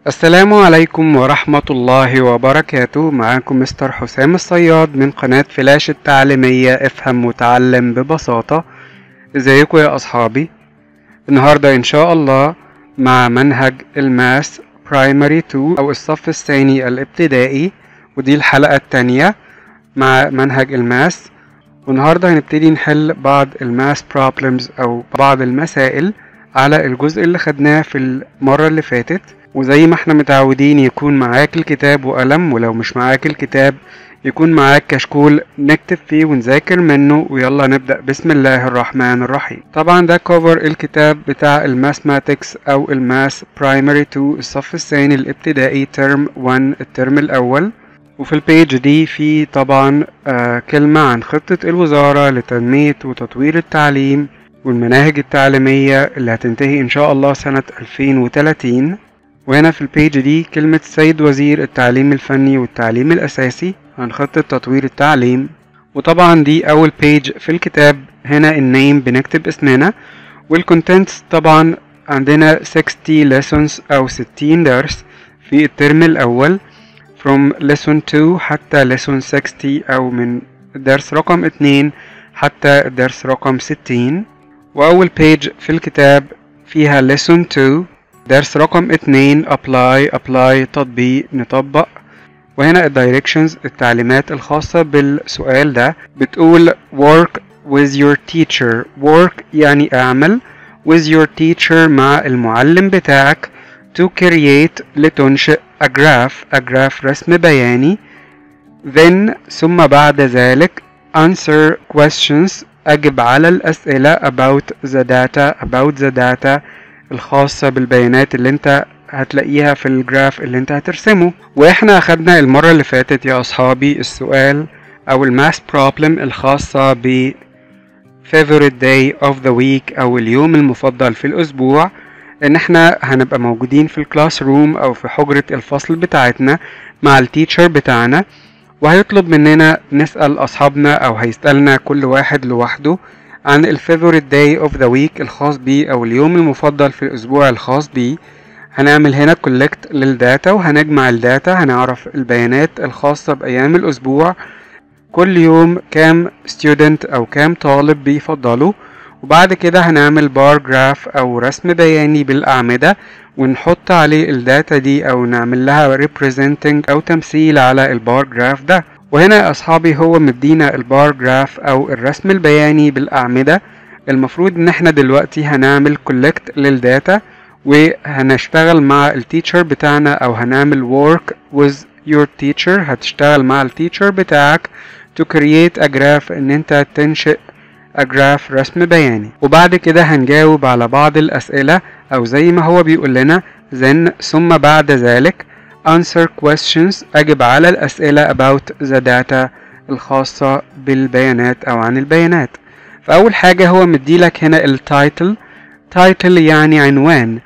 السلام عليكم ورحمة الله وبركاته. معاكم مستر حسام الصياد من قناة فلاش التعليمية افهم وتعلم ببساطة. ازيكم يا اصحابي؟ النهاردة إن شاء الله مع منهج ال math primary 2 أو الصف الثاني الابتدائي ودي الحلقة التانية مع منهج ال math. والنهاردة هنبتدي نحل بعض ال math problems أو بعض المسائل على الجزء اللي خدناه في المرة اللي فاتت. وزي ما إحنا متعودين يكون معاك الكتاب وقلم ولو مش معاك الكتاب يكون معاك كشكول نكتب فيه ونذاكر منه ويلا نبدأ. بسم الله الرحمن الرحيم. طبعا ده cover الكتاب بتاع ال mathematics أو ال math primary 2 الصف الثاني الابتدائي term 1 الترم الأول. وفي ال page دي في طبعا آه كلمة عن خطة الوزارة لتنمية وتطوير التعليم والمناهج التعليمية اللي هتنتهي إن شاء الله سنة 2030 وهنا في ال page دي كلمة سيد وزير التعليم الفني والتعليم الأساسي عن خطة تطوير التعليم. وطبعا دي أول page في الكتاب. هنا ال name بنكتب اسمنا. وال contents طبعا عندنا 60 lessons أو 60 درس في الترم الأول. From lesson 2 حتى lesson 60 أو من درس رقم 2 حتى الدرس رقم 60 وأول page في الكتاب فيها lesson 2 درس رقم 2 apply apply تطبيق نطبق. وهنا ال directions التعليمات الخاصة بالسؤال ده. بتقول work with your teacher. work يعني اعمل with your teacher مع المعلم بتاعك. to create لتنشئ. a graph a graph رسم بياني. then ثم بعد ذلك answer questions. أجب على الأسئلة about the data about the data. الخاصة بالبيانات اللي انت هتلاقيها في ال graph اللي انت هترسمه. وإحنا أخدنا المرة اللي فاتت يا أصحابي السؤال أو ال math problem الخاصة ب favorite day of the week أو اليوم المفضل في الأسبوع إن إحنا هنبقى موجودين في ال classroom أو في حجرة الفصل بتاعتنا مع ال teacher بتاعنا وهيطلب مننا نسأل أصحابنا أو هيسألنا كل واحد لوحده عن ال favorite day of the week الخاص بيه أو اليوم المفضل في الأسبوع الخاص بيه. هنعمل هنا collect لل data وهنجمع ال data هنعرف البيانات الخاصة بأيام الأسبوع. كل يوم كام student أو كام طالب بيفضلوا. وبعد كده هنعمل bar graph أو رسم بياني بالأعمدة ونحط عليه ال data دي أو نعمل لها representing أو تمثيل على ال bar graph ده. وهنا يا أصحابي هو مدينا ال bar graph أو الرسم البياني بالأعمدة. المفروض إن إحنا دلوقتي هنعمل collect لل data وهنشتغل مع ال teacher بتاعنا أو هنعمل work with your teacher. هتشتغل مع ال teacher بتاعك to create a graph إن أنت تنشئ a graph رسم بياني. وبعد كده هنجاوب على بعض الأسئلة أو زي ما هو بيقول لنا then ثم بعد ذلك answer questions. أجب على الأسئلة about the data الخاصة بالبيانات أو عن البيانات. فأول حاجة هو مديلك هنا ال title title يعني عنوان.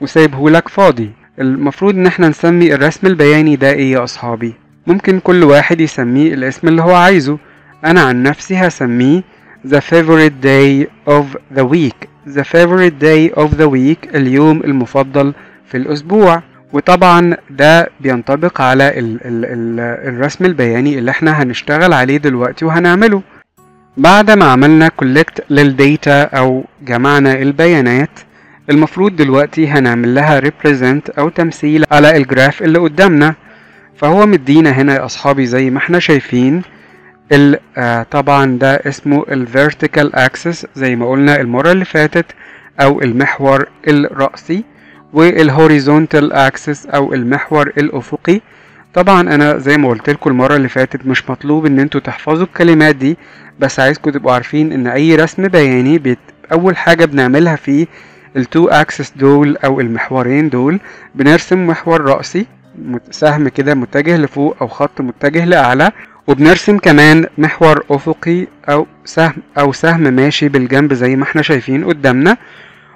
وسايبه لك فاضي. المفروض إن إحنا نسمي الرسم البياني ده إيه يا أصحابي؟ ممكن كل واحد يسميه الاسم اللي هو عايزه. أنا عن نفسي هسميه the favorite day of the week. the favorite day of the week اليوم المفضل في الأسبوع. وطبعا ده بينطبق على ال ال ال الرسم البياني اللي إحنا هنشتغل عليه دلوقتي وهنعمله. بعد ما عملنا كولكت للديتا أو جمعنا البيانات المفروض دلوقتي هنعمل لها represent أو تمثيل على الجراف اللي قدامنا. فهو مدينا هنا يا أصحابي زي ما إحنا شايفين ال آه طبعا ده اسمه vertical axis زي ما قلنا المرة اللي فاتت أو المحور الرأسي. وال horizontal axis أو المحور الأفقي. طبعا أنا زي ما قلت لكم المرة اللي فاتت مش مطلوب إن أنتوا تحفظوا الكلمات دي بس عايزكم تبقوا عارفين إن أي رسم بياني بيت أول حاجة بنعملها فيه ال two axes دول أو المحورين دول بنرسم محور رأسي سهم كده متجه لفوق أو خط متجه لأعلى وبنرسم كمان محور أفقي أو سهم أو سهم ماشي بالجنب زي ما إحنا شايفين قدامنا.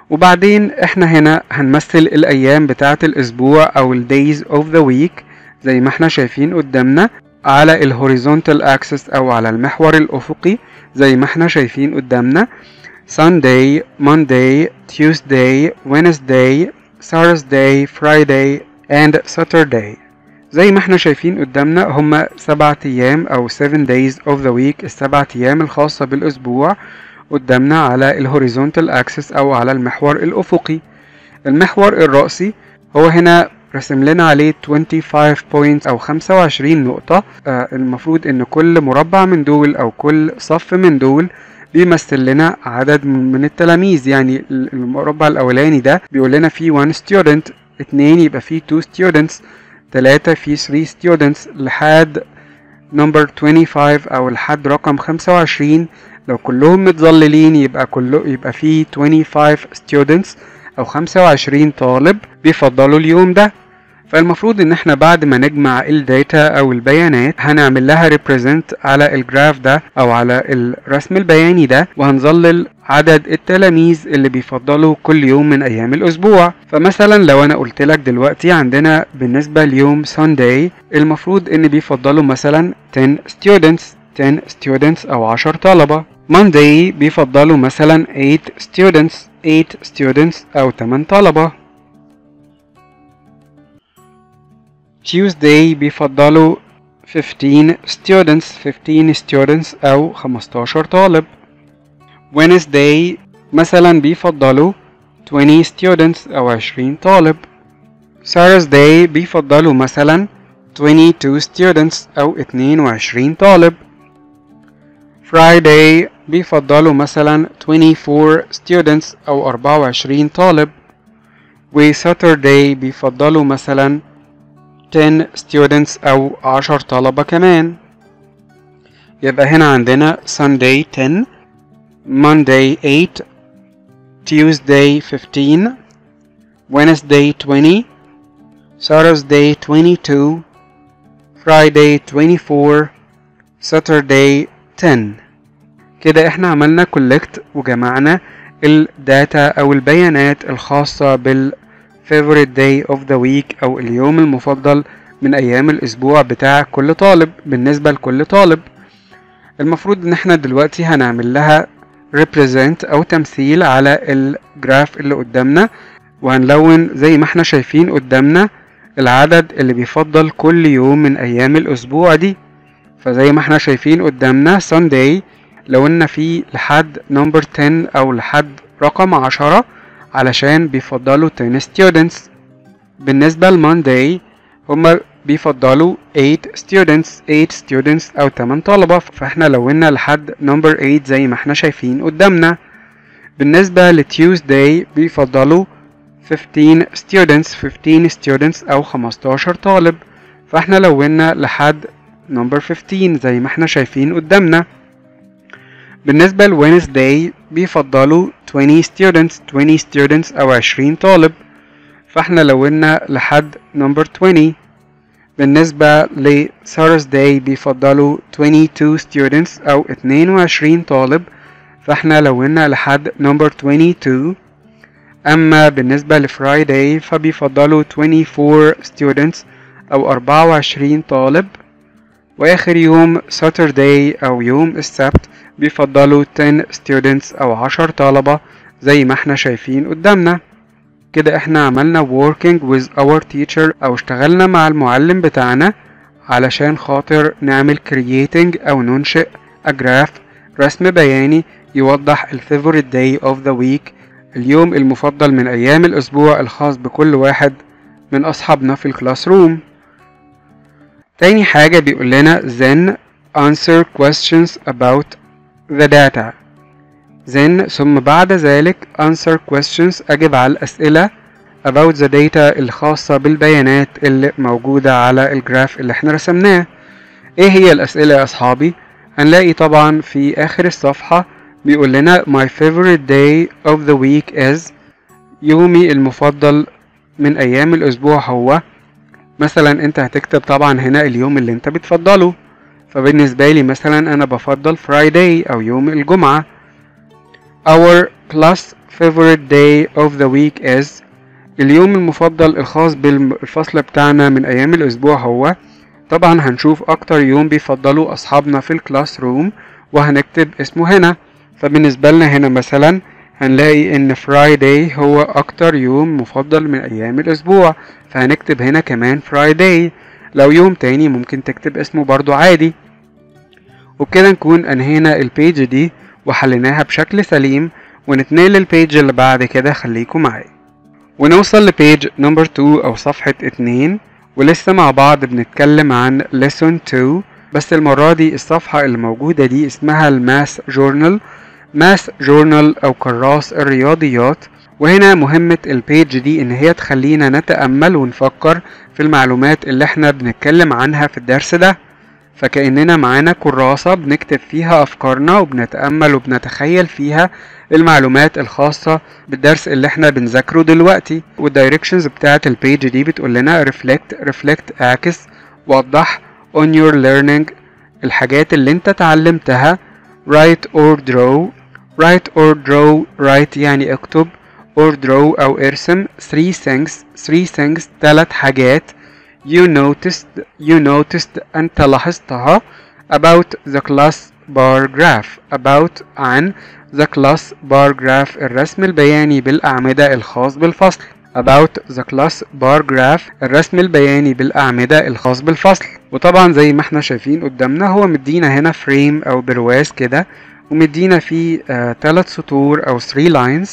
وبعدين إحنا هنا هنمثل الأيام بتاعة الأسبوع أو ال days of the week زي ما إحنا شايفين قدامنا على ال horizontal axis أو على المحور الأفقي زي ما إحنا شايفين قدامنا. Sunday, Monday, Tuesday, Wednesday, Thursday, Friday, and Saturday. زي ما إحنا شايفين قدامنا هما سبعة أيام أو 7 days of the week السبعة أيام الخاصة بالأسبوع. قدامنا على الهوريزونتال أكسس أو على المحور الأفقي. المحور الرأسي هو هنا رسم لنا عليه 25 points أو 25 نقطة. آه المفروض إن كل مربع من دول أو كل صف من دول بيمثل لنا عدد من التلاميذ. يعني المربع الأولاني ده بيقول لنا فيه 1 student اتنين يبقى فيه 2 students تلاتة فيه 3 students. لحد number 25 أو لحد رقم 25 لو كلهم متظللين يبقى كله يبقى فيه 25 students أو 25 طالب بيفضلوا اليوم ده. فالمفروض إن إحنا بعد ما نجمع ال data أو البيانات هنعمل لها represent على ال graph ده أو على الرسم البياني ده وهنظلل عدد التلاميذ اللي بيفضلوا كل يوم من أيام الأسبوع. فمثلا لو أنا قلت لك دلوقتي عندنا بالنسبة ليوم Sunday المفروض إن بيفضلوا مثلا 10 students 10 students أو 10 طلبة. Monday بيفضلوا مثلا 8 students 8 students أو 8 طلبة Tuesday بيفضلوا 15 students 15 students أو 15 طالب Wednesday مثلا بيفضلوا 20 students أو 20 طالب Thursday بيفضلوا مثلا 22 students أو 22 طالب Friday بيفضلوا مثلا 24 students أو 24 طالب و Saturday بيفضلوا مثلا 10 students أو 10 طلبة كمان يبقى هنا عندنا Sunday 10 Monday 8 Tuesday 15 Wednesday 20 Saturday 22 Friday 24 Saturday 10 كده إحنا عملنا collect وجمعنا الداتا أو البيانات الخاصة بال favorite day of the week أو اليوم المفضل من أيام الأسبوع بتاع كل طالب بالنسبة لكل طالب. المفروض إن إحنا دلوقتي هنعمل لها represent أو تمثيل على الجراف اللي قدامنا وهنلون زي ما إحنا شايفين قدامنا العدد اللي بيفضل كل يوم من أيام الأسبوع دي. فزي ما إحنا شايفين قدامنا Sunday لونا فيه لحد number 10 أو لحد رقم عشرة علشان بيفضلوا 10 students. بالنسبة لمانداي هما بيفضلوا 8 students 8 students أو 8 طلبة. فاحنا لونا لحد number 8 زي ما إحنا شايفين قدامنا. بالنسبة ل Tuesday بيفضلوا 15 students 15 students أو 15 طالب. فاحنا لونا لحد number 15 زي ما إحنا شايفين قدامنا. بالنسبة ل Wednesday بيفضلوا 20 students 20 students أو 20 طالب. فاحنا لونا لحد number 20 بالنسبة ل Thursday بيفضلوا 22 students أو 22 طالب. فاحنا لونا لحد number 22 أما بالنسبة لفرايداي فبيفضلوا 24 students أو 24 طالب. وآخر يوم Saturday أو يوم السبت بيفضلوا 10 students أو 10 طلبة زي ما إحنا شايفين قدامنا. كده إحنا عملنا working with our teacher أو اشتغلنا مع المعلم بتاعنا علشان خاطر نعمل creating أو ننشئ a graph رسم بياني يوضح ال favorite day of the week اليوم المفضل من أيام الأسبوع الخاص بكل واحد من أصحابنا في ال classroom تاني حاجة بيقول لنا then answer questions about the data. Then ثم بعد ذلك answer questions أجب على الأسئلة about the data الخاصة بالبيانات اللي موجودة على ال graph اللي إحنا رسمناه. إيه هي الأسئلة يا أصحابي؟ هنلاقي طبعا في آخر الصفحة بيقول لنا my favorite day of the week is يومي المفضل من أيام الأسبوع هو مثلا أنت هتكتب طبعا هنا اليوم اللي أنت بتفضله. فبالنسبة لي مثلا أنا بفضل Friday أو يوم الجمعة. Our plus favorite day of the week is اليوم المفضل الخاص بالفصل بتاعنا من أيام الأسبوع هو. طبعا هنشوف أكتر يوم بيفضلوا أصحابنا في ال classroom وهنكتب اسمه هنا. فبالنسبة لنا هنا مثلا هنلاقي إن Friday هو أكتر يوم مفضل من أيام الأسبوع فهنكتب هنا كمان Friday. لو يوم تاني ممكن تكتب اسمه برضو عادي. وبكده نكون أنهينا ال page دي وحليناها بشكل سليم ونتنقل لل page اللي بعد كده. خليكم معايا. ونوصل ل page number 2 أو صفحة 2 ولسه مع بعض بنتكلم عن lesson 2 بس المرة دي الصفحة اللي موجودة دي اسمها ال math journal. math journal أو كراس الرياضيات وهنا مهمة ال page دي إن هي تخلينا نتأمل ونفكر في المعلومات اللي إحنا بنتكلم عنها في الدرس ده. فكأننا معانا كراسة بنكتب فيها أفكارنا وبنتأمل وبنتخيل فيها المعلومات الخاصة بالدرس اللي إحنا بنذاكره دلوقتي. وال directions بتاعة ال page دي بتقول لنا reflect reflect اعكس وضح on your learning الحاجات اللي أنت اتعلمتها write or draw write or draw write يعني اكتب or draw أو ارسم three things three things تلات حاجات you noticed you noticed أنت لاحظتها about the class bar graph about عن the class bar graph الرسم البياني بالأعمدة الخاص بالفصل about the class bar graph الرسم البياني بالأعمدة الخاص بالفصل. وطبعا زي ما إحنا شايفين قدامنا هو مدينا هنا frame أو برواز كده ومدينا فيه آه تلات سطور أو 3 lines.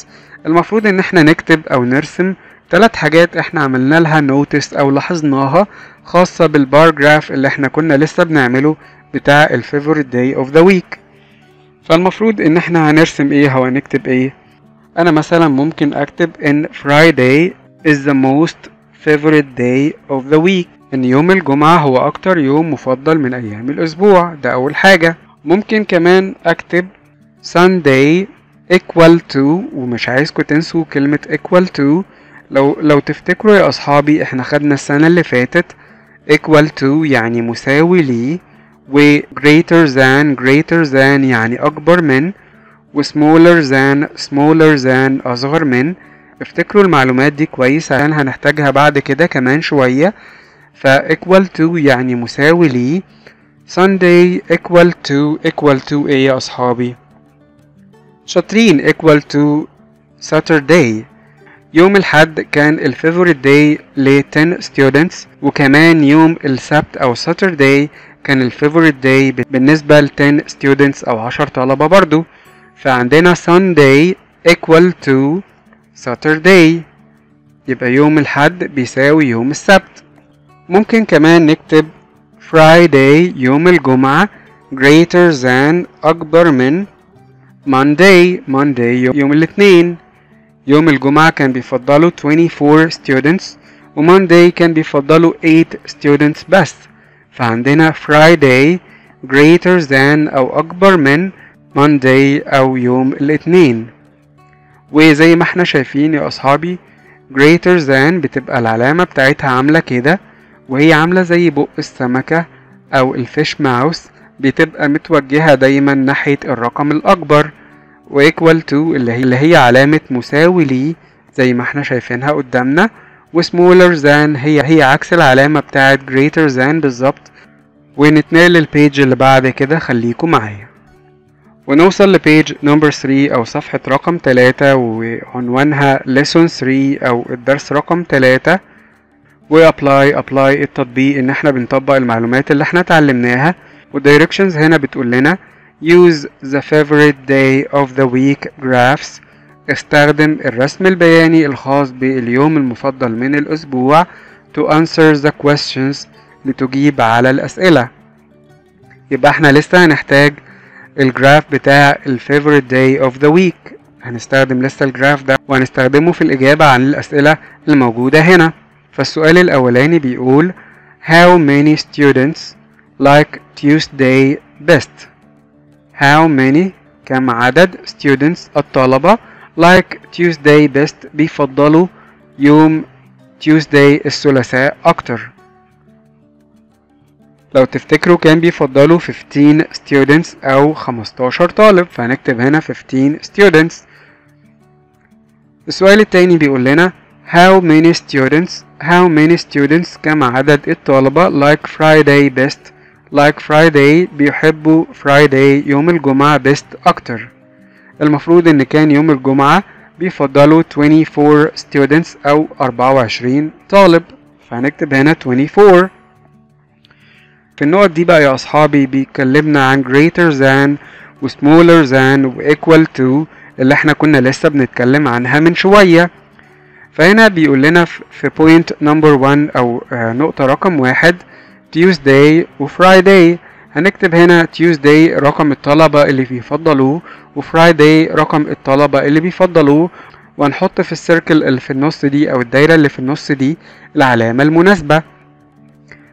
المفروض إن إحنا نكتب أو نرسم تلات حاجات إحنا عملنا لها notice أو لاحظناها خاصة بال bar graph اللي إحنا كنا لسه بنعمله بتاع ال favorite day of the week فالمفروض إن إحنا هنرسم إيه أو هنكتب إيه. أنا مثلا ممكن أكتب إن Friday is the most favorite day of the week. إن يوم الجمعة هو أكتر يوم مفضل من أيام الأسبوع. ده أول حاجة. ممكن كمان أكتب Sunday equal to ومش عايزكم تنسوا كلمة equal to. لو لو تفتكروا يا أصحابي إحنا خدنا السنة اللي فاتت equal to يعني مساوي لي و greater than greater than يعني أكبر من و smaller than smaller than أصغر من. افتكروا المعلومات دي كويس عشان هنحتاجها بعد كده كمان شوية. ف equal to يعني مساوي لي. Sunday equal to equal to إيه يا أصحابي شاطرين equal to Saturday. يوم الحد كان ال favorite day ل 10 students وكمان يوم السبت أو Saturday كان ال favorite day بالنسبة ل 10 students أو 10 طلبة برضو. فعندنا Sunday equal to Saturday. يبقى يوم الحد بيساوي يوم السبت. ممكن كمان نكتب Friday يوم الجمعة greater than أكبر من Monday Monday يوم الاثنين يوم الجمعة كان بيفضلوا 24 students. ومانداي كان بيفضلوا 8 students بس فعندنا Friday greater than أو أكبر من Monday أو يوم الاثنين وزي ما إحنا شايفين يا أصحابي greater than بتبقى العلامة بتاعتها عاملة كده وهي عاملة زي بق السمكة أو ال fish mouth بتبقى متوجهة دايما ناحية الرقم الأكبر و equal to اللي هي علامة مساوي لي زي ما إحنا شايفينها قدامنا و smaller than هي هي عكس العلامة بتاعت greater than بالظبط. ونتنقل لل page اللي بعد كده خليكم معايا. ونوصل ل page number 3 أو صفحة رقم 3 وعنوانها lesson 3 أو الدرس رقم 3 و apply apply التطبيق إن إحنا بنطبق المعلومات اللي إحنا اتعلمناها. وال directions هنا بتقول لنا use the favorite day of the week graphs استخدم الرسم البياني الخاص باليوم المفضل من الأسبوع to answer the questions لتجيب على الأسئلة. يبقى إحنا لسه هنحتاج ال graph بتاع ال favorite day of the week. هنستخدم لسه ال graph ده وهنستخدمه في الإجابة عن الأسئلة الموجودة هنا. فالسؤال الأولاني بيقول How many students like Tuesday best? How many? كم عدد students الطلبة like Tuesday best بيفضلوا يوم Tuesday الثلاثاء أكتر? لو تفتكروا كان بيفضلوا 15 students أو 15 طالب فهنكتب هنا 15 students. السؤال التاني بيقول لنا How many students How many students كم عدد الطلبة like Friday best? Like Friday بيحبوا Friday يوم الجمعة best أكتر. المفروض إن كان يوم الجمعة بيفضلوا 24 students أو 24 طالب. فهنكتب هنا 24 في النقط دي بقى يا أصحابي بيكلمنا عن greater than و smaller than و equal to اللي إحنا كنا لسه بنتكلم عنها من شوية. فهنا بيقول لنا في point number 1 أو نقطة رقم واحد Tuesday و Friday. هنكتب هنا Tuesday رقم الطلبة اللي بيفضلوه و Friday رقم الطلبة اللي بيفضلوه. وهنحط في السيركل اللي في النص دي أو الدايرة اللي في النص دي العلامة المناسبة.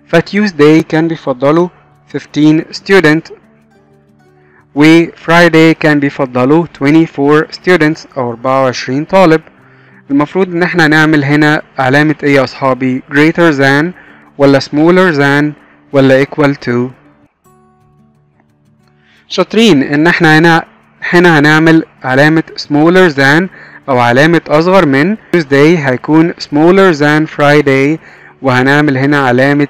ف Tuesday كان بيفضلوا 15 student و Friday كان بيفضلوا 24 students أو 24 طالب. المفروض إن إحنا نعمل هنا علامة إيه يا أصحابي greater than ولا smaller than ولا equal to. شاطرين إن إحنا هنا هنا هنعمل علامة smaller than أو علامة أصغر من Tuesday هيكون smaller than Friday وهنعمل هنا علامة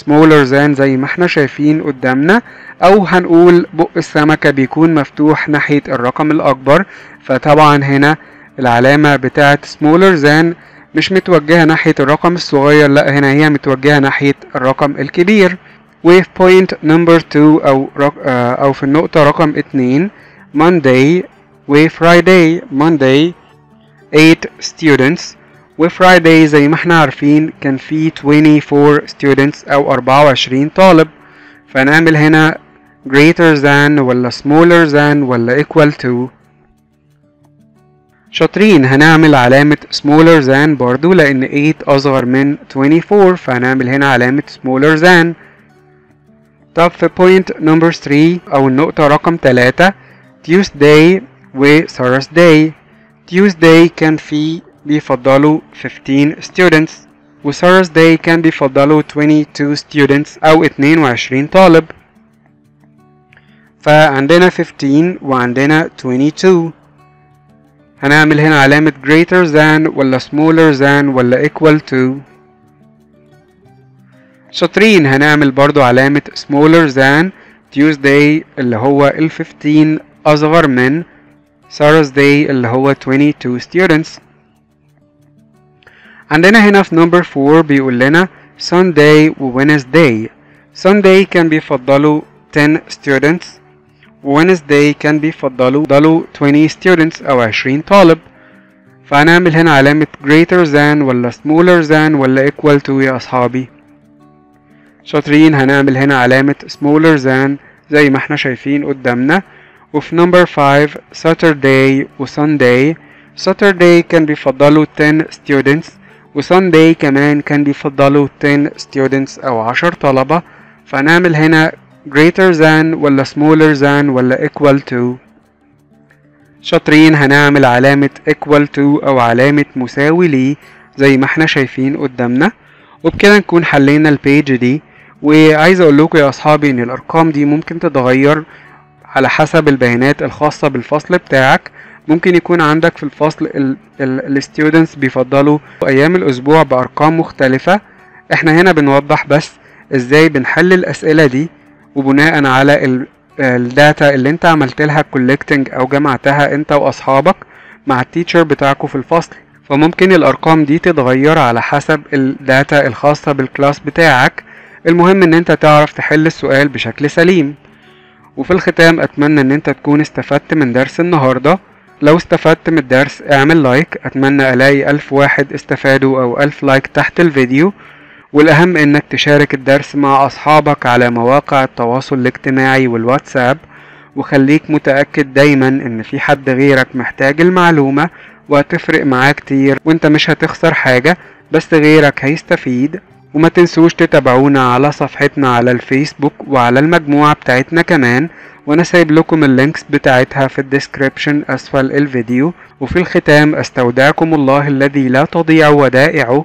smaller than زي ما إحنا شايفين قدامنا أو هنقول بق السمكة بيكون مفتوح ناحية الرقم الأكبر. فطبعا هنا العلامة بتاعت smaller than مش متوجهة ناحية الرقم الصغير لا هنا هي متوجهة ناحية الرقم الكبير. وفي point number 2 أو رق... أو في النقطة رقم 2 Monday. و Friday. Monday. 8 students. و Friday زي ما إحنا عارفين كان في 24 students أو 24 طالب. فنعمل هنا greater than ولا smaller than ولا equal to. شاطرين. هنعمل علامة smaller than برضو لأن 8 أصغر من 24 فهنعمل هنا علامة smaller than. طب في point number 3 أو النقطة رقم 3 Tuesday و Thursday. Tuesday كان في بيفضلوا 15 students و Thursday كان بيفضلوا 22 students أو 22 طالب. فعندنا 15 وعندنا 22 هنعمل هنا علامة greater than ولا smaller than ولا equal to شاطرين هنعمل برضو علامة smaller than Tuesday اللي هو ال 15 أصغر من Thursday اللي هو 22 students عندنا هنا في number 4 بيقول لنا Sunday و Wednesday Sunday كان بيفضلوا 10 students Wednesday كان بيفضلوا ضلوا 20 students أو 20 طالب. فهنعمل هنا علامة greater than ولا smaller than ولا equal to يا أصحابي. شاطرين هنعمل هنا علامة smaller than زي ما إحنا شايفين قدامنا. وفي number 5 Saturday و Sunday. Saturday كان بيفضلوا 10 students. و Sunday كمان كان بيفضلوا 10 students أو 10 طلبة. فهنعمل هنا greater than ولا smaller than ولا equal to. شاطرين هنعمل علامة equal to أو علامة مساوي لي زي ما إحنا شايفين قدامنا. وبكده نكون حلينا ال page دي. وعايز أقول لكم يا أصحابي إن الأرقام دي ممكن تتغير على حسب البيانات الخاصة بالفصل بتاعك. ممكن يكون عندك في الفصل ال students بيفضلوا أيام الأسبوع بأرقام مختلفة. إحنا هنا بنوضح بس إزاي بنحل الأسئلة دي. وبناء على ال data اللي انت عملت لها collecting أو جمعتها انت واصحابك مع ال teacher بتاعكم في الفصل. فممكن الأرقام دي تتغير على حسب ال data الخاصة بال class بتاعك. المهم ان انت تعرف تحل السؤال بشكل سليم. وفي الختام اتمنى ان انت تكون استفدت من درس النهاردة. لو استفدت من الدرس اعمل like. اتمنى الاقي ألف واحد استفادوا أو ألف like تحت الفيديو. والأهم إنك تشارك الدرس مع أصحابك على مواقع التواصل الاجتماعي والواتساب وخليك متأكد دايما إن في حد غيرك محتاج المعلومة وهتفرق معاه كتير وإنت مش هتخسر حاجة بس غيرك هيستفيد. وما تنسوش تتابعونا على صفحتنا على الفيسبوك وعلى المجموعة بتاعتنا كمان وأنا سايب لكم ال links بتاعتها في ال description أسفل الفيديو. وفي الختام أستودعكم الله الذي لا تضيع ودائعه.